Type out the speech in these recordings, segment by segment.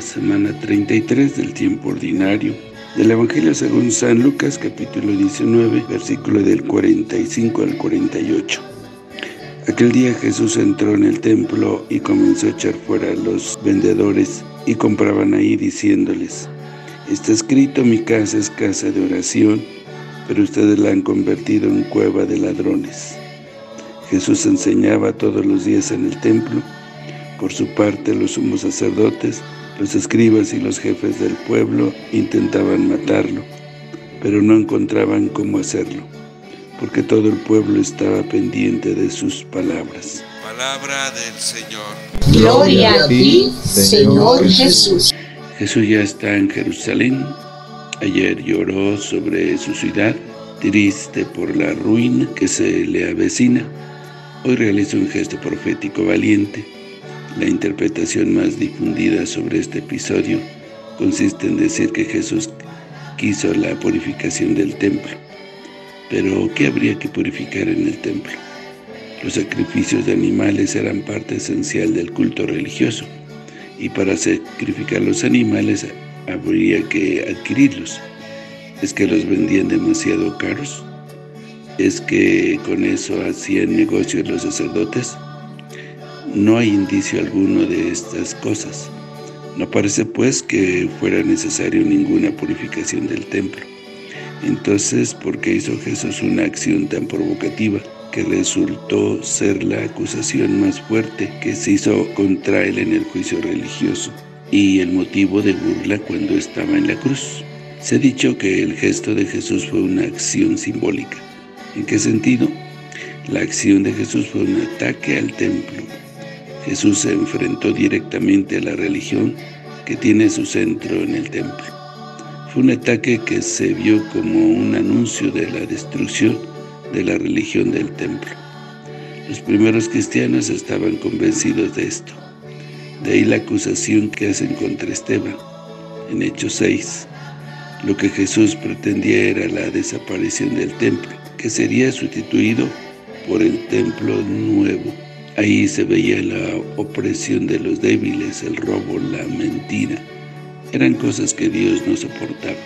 semana 33 del tiempo ordinario del Evangelio según San Lucas capítulo 19 versículo del 45 al 48. Aquel día Jesús entró en el templo y comenzó a echar fuera a los vendedores y compraban ahí diciéndoles, Está escrito mi casa es casa de oración, pero ustedes la han convertido en cueva de ladrones. Jesús enseñaba todos los días en el templo. Por su parte, los sumos sacerdotes, los escribas y los jefes del pueblo intentaban matarlo, pero no encontraban cómo hacerlo, porque todo el pueblo estaba pendiente de sus palabras. Palabra del Señor. Gloria a ti, Señor Jesús. Jesús ya está en Jerusalén. Ayer lloró sobre su ciudad, triste por la ruina que se le avecina. Hoy realiza un gesto profético valiente. La interpretación más difundida sobre este episodio consiste en decir que Jesús quiso la purificación del templo. Pero, ¿qué habría que purificar en el templo? Los sacrificios de animales eran parte esencial del culto religioso, y para sacrificar los animales habría que adquirirlos. ¿Es que los vendían demasiado caros? es que con eso hacían negocios los sacerdotes. No hay indicio alguno de estas cosas. No parece pues que fuera necesario ninguna purificación del templo. Entonces, ¿por qué hizo Jesús una acción tan provocativa que resultó ser la acusación más fuerte que se hizo contra él en el juicio religioso y el motivo de burla cuando estaba en la cruz? Se ha dicho que el gesto de Jesús fue una acción simbólica ¿En qué sentido? La acción de Jesús fue un ataque al templo. Jesús se enfrentó directamente a la religión que tiene su centro en el templo. Fue un ataque que se vio como un anuncio de la destrucción de la religión del templo. Los primeros cristianos estaban convencidos de esto. De ahí la acusación que hacen contra Esteban, en Hechos 6. Lo que Jesús pretendía era la desaparición del templo que sería sustituido por el templo nuevo. Ahí se veía la opresión de los débiles, el robo, la mentira. Eran cosas que Dios no soportaba.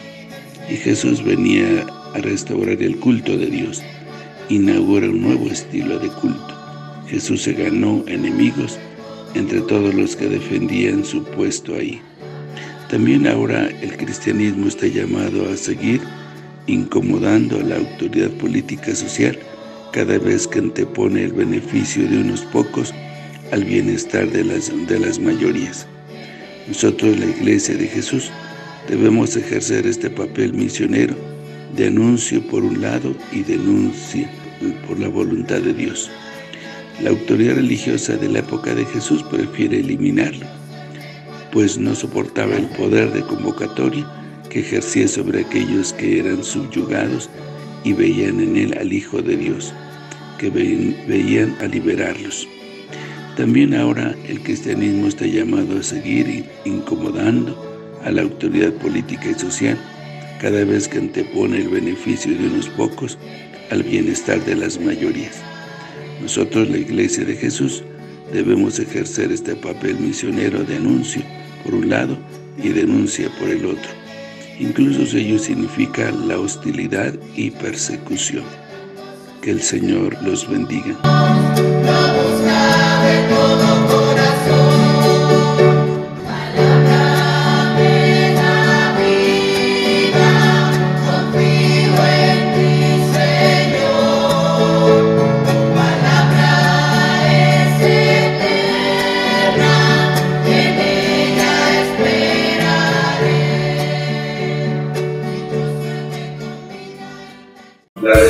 Y Jesús venía a restaurar el culto de Dios. Inaugura un nuevo estilo de culto. Jesús se ganó enemigos entre todos los que defendían su puesto ahí. También ahora el cristianismo está llamado a seguir incomodando a la autoridad política social cada vez que antepone el beneficio de unos pocos al bienestar de las, de las mayorías. Nosotros, la Iglesia de Jesús, debemos ejercer este papel misionero de anuncio por un lado y denuncia por la voluntad de Dios. La autoridad religiosa de la época de Jesús prefiere eliminarlo, pues no soportaba el poder de convocatoria que ejercía sobre aquellos que eran subyugados y veían en él al Hijo de Dios, que veían a liberarlos. También ahora el cristianismo está llamado a seguir incomodando a la autoridad política y social cada vez que antepone el beneficio de unos pocos al bienestar de las mayorías. Nosotros, la Iglesia de Jesús, debemos ejercer este papel misionero de anuncio por un lado y denuncia por el otro. Incluso ello significa la hostilidad y persecución. Que el Señor los bendiga.